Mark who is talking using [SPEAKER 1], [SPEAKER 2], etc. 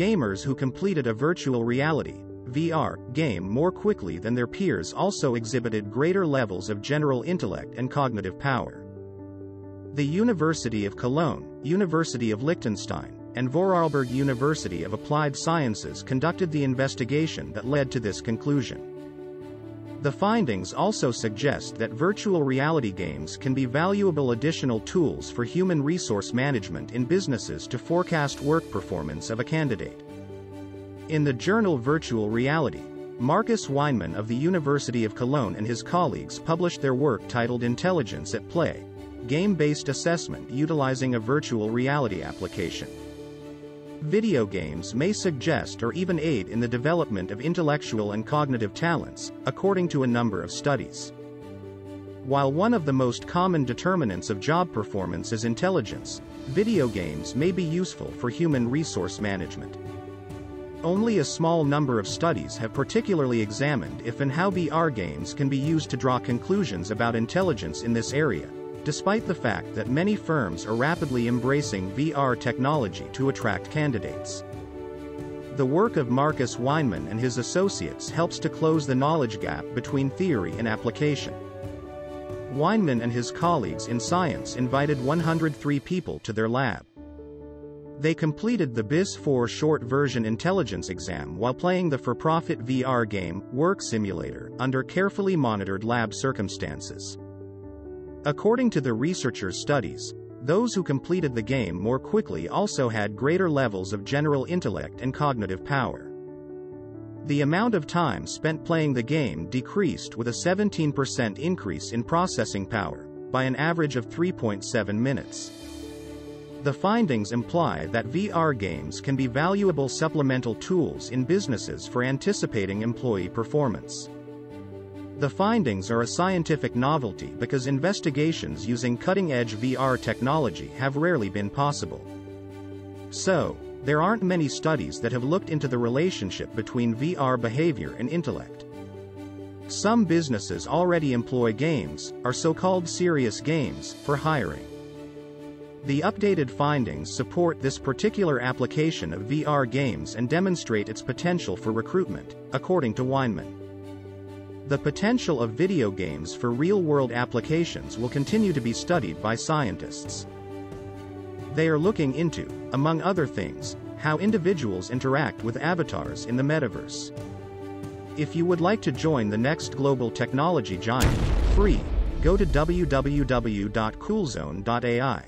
[SPEAKER 1] Gamers who completed a virtual reality VR game more quickly than their peers also exhibited greater levels of general intellect and cognitive power. The University of Cologne, University of Liechtenstein, and Vorarlberg University of Applied Sciences conducted the investigation that led to this conclusion. The findings also suggest that virtual reality games can be valuable additional tools for human resource management in businesses to forecast work performance of a candidate. In the journal Virtual Reality, Markus Weinmann of the University of Cologne and his colleagues published their work titled Intelligence at Play, Game-Based Assessment Utilizing a Virtual Reality Application. Video games may suggest or even aid in the development of intellectual and cognitive talents, according to a number of studies. While one of the most common determinants of job performance is intelligence, video games may be useful for human resource management. Only a small number of studies have particularly examined if and how VR games can be used to draw conclusions about intelligence in this area, despite the fact that many firms are rapidly embracing VR technology to attract candidates. The work of Markus Weinmann and his associates helps to close the knowledge gap between theory and application. Weinmann and his colleagues in science invited 103 people to their lab. They completed the BIS-4 short version intelligence exam while playing the for-profit VR game, Work Simulator, under carefully monitored lab circumstances. According to the researchers' studies, those who completed the game more quickly also had greater levels of general intellect and cognitive power. The amount of time spent playing the game decreased with a 17% increase in processing power, by an average of 3.7 minutes. The findings imply that VR games can be valuable supplemental tools in businesses for anticipating employee performance. The findings are a scientific novelty because investigations using cutting-edge VR technology have rarely been possible. So, there aren't many studies that have looked into the relationship between VR behavior and intellect. Some businesses already employ games, are so-called serious games, for hiring. The updated findings support this particular application of VR games and demonstrate its potential for recruitment, according to Weinmann. The potential of video games for real-world applications will continue to be studied by scientists. They are looking into, among other things, how individuals interact with avatars in the metaverse. If you would like to join the next global technology giant, free, go to www.coolzone.ai.